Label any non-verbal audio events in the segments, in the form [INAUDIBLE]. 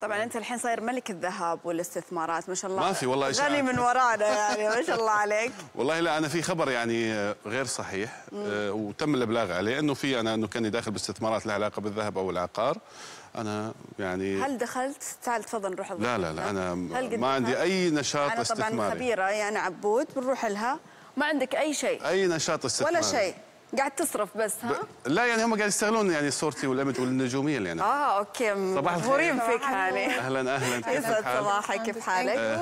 طبعا أنت الحين صاير ملك الذهب والاستثمارات ما شاء الله. ما في والله إشاعات. غني من ورانا يعني ما شاء الله عليك. [LAUGHS] والله لا أنا في خبر يعني غير صحيح آه، وتم الإبلاغ عليه إنه في أنا إنه كاني داخل باستثمارات لها علاقة بالذهب أو العقار. أنا يعني هل دخلت؟ تعال تفضل نروح. لا لا لا أنا ما عندي؟ أي نشاط أنا طبعا استثماري. خبيرة يعني عبود بنروح لها. ما عندك أي شيء. أي نشاط استثماري. ولا شيء. قاعد تصرف بس ها ب... لا يعني هم قاعد يستغلون يعني صورتي والاسم والنجومية اللي أنا آه okay صباح الخير. مبهورين فيك هاني أهلا أهلا [LAUGHS] يسعد؟ صباحك كيف حالك؟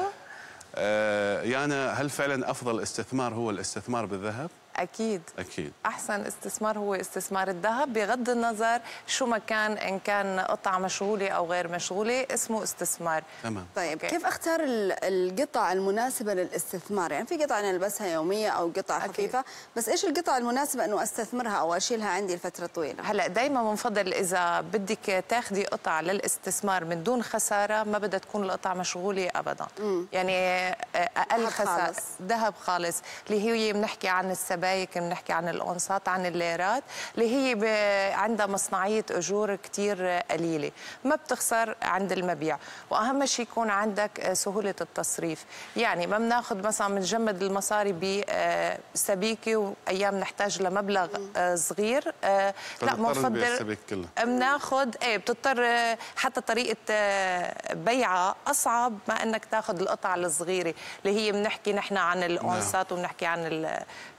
آه يانا هل فعلا أفضل استثمار هو الاستثمار بالذهب؟ أكيد. أكيد. أحسن استثمار هو استثمار الذهب. بغض النظر شو ما كان إن كان قطعة مشغولة أو غير مشغولة اسمه استثمار. تمام. طيب okay. كيف أختار ال- القطع المناسبة للاستثمار؟ يعني في قطع نلبسها يومية أو قطع أكيد. خفيفة بس إيش القطع المناسبة إنه أستثمرها أو أشيلها عندي لفترة طويلة؟ هلا دائما بنفضل إذا بدك تاخذي قطع للاستثمار من دون خسارة ما بدها تكون القطع مشغولة ابدا. يعني أقل خساره خالص. ذهب خالص. اللي هي بنحكي عن السبايك بنحكي عن الأونصات عن الليرات اللي هي ب... عندها مصنعية أجور كثير قليلة ما بتخسر عند المبيع. وأهم شيء يكون عندك سهولة التصريف. يعني ما بناخذ مثلا بنجمد المصاري بسبيكه وأيام نحتاج لمبلغ آه، صغير آه، لا بنفضل. بناخذ إيه بتضطر آه، حتى طريقة آه، بيعها أصعب ما إنك تاخذ القطع الصغيرة اللي هي بنحكي نحن عن الاونصات وبنحكي عن ال-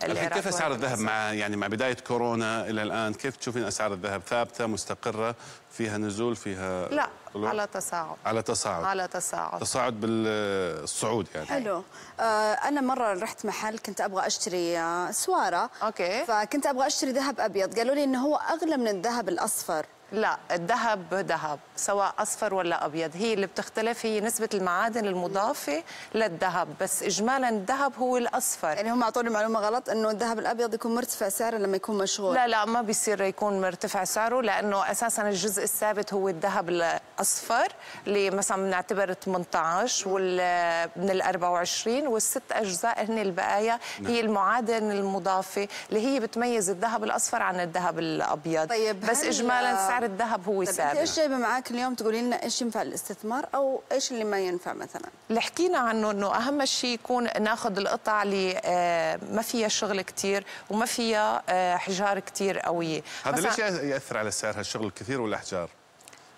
الحين العراق كيف أسعار. الذهب مع يعني مع بداية كورونا إلى الآن كيف تشوفين أسعار الذهب؟ ثابتة مستقرة فيها نزول فيها لا طلوع؟ على تصاعد. على تصاعد. على تصاعد. تصاعد بالصعود يعني. حلو. آه أنا مرة رحت محل كنت أبغى أشتري آه سوارة. أوكي. فكنت أبغى أشتري ذهب أبيض. قالوا لي إنه هو أغلى من الذهب الأصفر. لا الذهب ذهب سواء أصفر ولا أبيض. هي اللي بتختلف هي نسبة المعادن المضافة للذهب بس اجمالا الذهب هو الأصفر. يعني هم أعطوني معلومة غلط إنه الذهب الأبيض يكون مرتفع سعره لما يكون مشغول لا لا ما بيصير يكون مرتفع سعره لأنه أساسا الجزء الثابت هو الذهب الأصفر اللي مثلا بنعتبر 18 وال من ال 24 والست أجزاء هن البقايا هي المعادن المضافة اللي هي بتميز الذهب الأصفر عن الذهب الأبيض. طيب بس اجمالا سعر الذهب هو طيب انت إيش جايبة معاك اليوم تقولي لنا إيش ينفع للاستثمار أو إيش اللي ما ينفع مثلا؟ اللي حكينا عنه إنه أهم شيء يكون ناخذ القطع اللي آه، ما فيها شغل كتير وما فيها آه، احجار كتير قوية. هذا ليش يأثر على سعر هالشغل الكثير والاحجار؟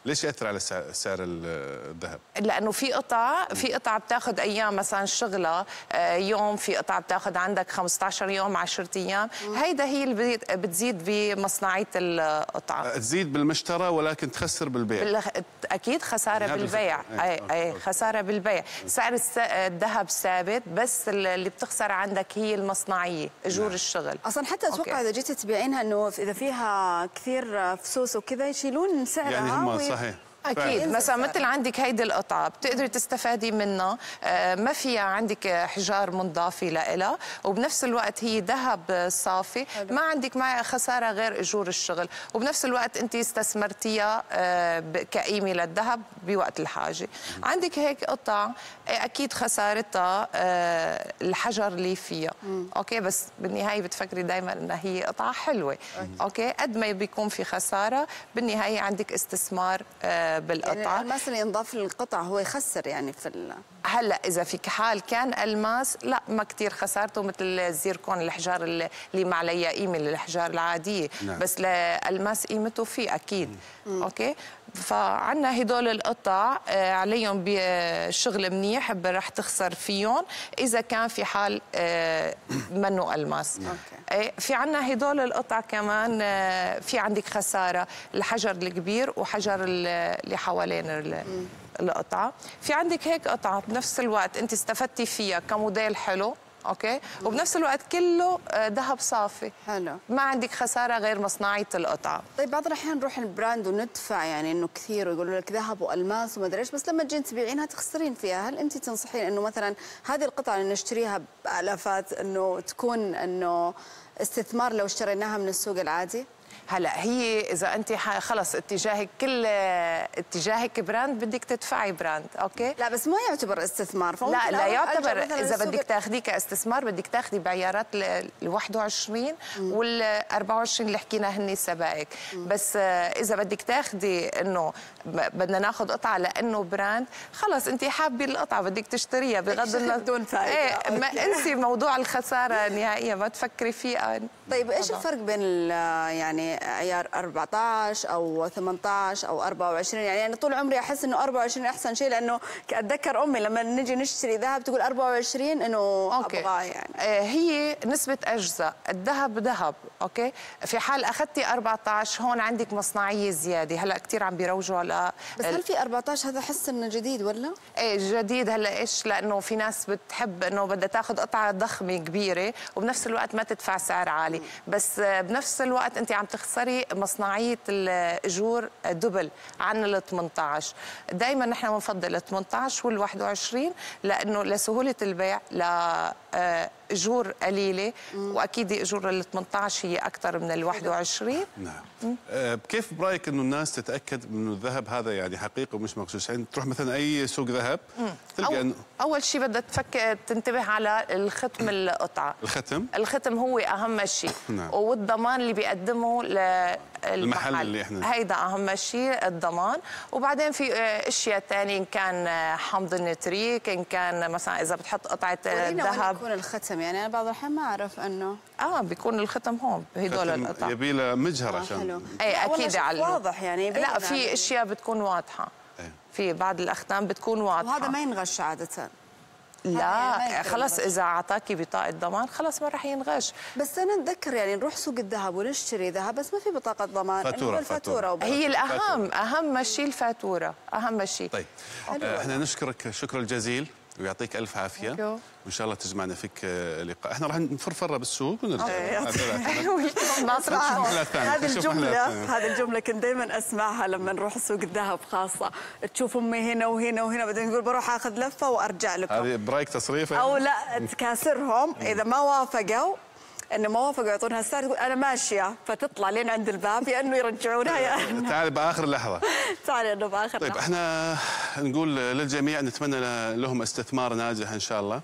ليش يأثر على سعر سعر الذهب؟ لأنه في قطع في قطع بتاخذ أيام مثلا شغلها آه، يوم في قطع بتاخذ عندك 15 يوم 10 أيام هيدا هي اللي بت- بتزيد بمصنعية القطعه تزيد بالمشترى ولكن تخسر بالبيع بال- أكيد خسارة هذا بالبيع. اي أوكي، أي. خسارة بالبيع سعر الذهب ثابت بس اللي بتخسر عندك هي المصنعية أجور نعم. الشغل أصلا حتى أتوقع. إذا جيتي تبيعينها إنه إذا فيها كثير فسوس وكذا يشيلون سعرها يعني هم sahe. أكيد. مثلا. مثل عندك هيدي القطعة بتقدري تستفادي منها. آه، ما فيها عندك حجار منضافه لها وبنفس الوقت هي ذهب صافي. ما عندك معها خسارة غير أجور الشغل. وبنفس الوقت أنت استثمرتيها آه، كقيمة للذهب بوقت الحاجة. عندك هيك قطع آه، أكيد خسارتها الحجر اللي فيها. okay بس بالنهاية بتفكري دائما إنها هي قطعة حلوة. okay قد ما بيكون في خسارة بالنهاية عندك استثمار آه، بالقطعه الالماس اللي ينضاف للقطع هو يخسر يعني في ال... هلا إذا في حال كان ألماس لا ما كثير خسارته مثل الزيركون الحجار اللي ما عليها قيمة الحجار العادية. نعم. بس الماس قيمته فيه أكيد. okay؟ فعنا هدول القطع آه، عليهم شغل منيح ب- رح تخسر فيهم إذا كان في حال آه، منه ألماس. okay. إيه، في عنا هدول القطع كمان آه، في عندك خسارة الحجر الكبير وحجر ال- اللي حوالين ال- القطعة. في عندك هيك قطعة بنفس الوقت انت استفدتي فيها كموديل حلو okay؟ وبنفس الوقت كله آه، ذهب صافي. حلو. ما عندك خسارة غير مصنعية القطعة. طيب بعض الأحيان نروح ال brand وندفع يعني إنه كثير ويقولوا لك ذهب وألماس وما أدري إيش بس لما تجين تبيعينها تخسرين فيها، هل أنت تنصحين إنه مثلا هذه القطعة اللي نشتريها بألافات إنه تكون إنه استثمار لو اشتريناها من السوق العادي؟ هلا هي إذا انت خلص اتجاهك كل اتجاهك brand بدك تدفعي brand okay؟ لا بس ما يعتبر استثمار. لا لا يعتبر إذا بدك تاخذيه كاستثمار بدك تاخذي بعيارات ال 21 وال 24 اللي حكينا هن سبائك. بس إذا بدك تاخذي إنه بدنا ناخذ قطعة لأنه brand خلص انت حابة القطعة بدك تشتريها بغض النظر [LAUGHS] بدون فائدة. إيه ما انسي موضوع الخسارة نهائيا ما تفكري فيها طيب إيش الفرق بين يعني عيار 14 أو 18 أو 24 يعني أنا طول عمري أحس إنه 24 أحسن شيء لأنه أتذكر أمي لما نجي نشتري ذهب تقول 24 إنه okay. أبغاه يعني. آه، هي نسبة أجزاء. الذهب ذهب okay؟ في حال أخذتي 14 هون عندك مصنعية زيادة. هلأ كثير عم بيروجوا على بس هل في 14 هذا احس إنه جديد ولا؟ إيه جديد. هلأ إيش؟ لأنه في ناس بتحب إنه بدها تاخذ قطعة ضخمة كبيرة وبنفس الوقت ما تدفع سعر عالي. بس آه، بنفس الوقت انت عم تخسري مصنعية الأجور دبل عن ال 18 دائما نحن بنفضل ال 18 وال 21 لأنه لسهولة البيع ل آه، اجور قليلة وأكيد اجور ال 18 هي أكثر من ال 21 نعم. آه، كيف برأيك إنه الناس تتأكد إنه الذهب هذا يعني حقيقي ومش مغشوش؟ يعني تروح مثلا أي سوق ذهب تلقى أول, انه أول شيء بدها تفك تنتبه على الختم القطعة. الختم؟ الختم هو أهم شيء نعم. والضمان اللي بيقدمه للمحل المحل اللي إحنا- هيدا أهم شيء الضمان. وبعدين في آه، أشياء ثانية إن كان آه، حمض النتريك إن كان مثلا إذا بتحط قطعة آه، ذهب. يكون الختم؟ يعني أنا بعض الأحيان ما أعرف إنه. آه بيكون الختم هون بهدول ختم القطع. يبي له مجهر آه، عشان حلو. اي أكيد على واضح يعني لا في أشياء بتكون واضحة. إيه. في بعض الاختام بتكون واضحة. وهذا ما ينغش عادة. لا ينغش. إذا اعطاكي بطاقة ضمان خلص ما راح ينغش. بس أنا أتذكر يعني نروح سوق الذهب ونشتري ذهب بس ما في بطاقة ضمان إنه فاتورة، الفاتورة فاتورة. هي الأهم أهم شيء الفاتورة أهم شيء طيب إحنا نشكرك شكرا الجزيل. ويعطيك ألف عافية. وإن شاء الله تجمعنا فيك آه، لقاء. إحنا راح نفرفر بالسوق ونرجع. [LAUGHS] هذه ثانية. هذه الجملة كنت دائما أسمعها لما نروح سوق الذهب خاصة. تشوف أمي هنا وهنا وهنا بعدين تقول بروح آخذ لفة وأرجع لكم. هذه برأيك تصريف أو لا تكاسرهم. إذا ما وافقوا إنه ما وافقوا يعطونها السعر تقول أنا ماشية فتطلع لين عند الباب يا إنه يرجعونها يا انه تعال بآخر لحظة. [LAUGHS] تعالي إنه بآخر طيب لحظة. إحنا نقول للجميع نتمنى لهم استثمار ناجح إن شاء الله.